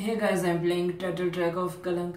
Hey guys, I'm playing Turtle track of Kalank.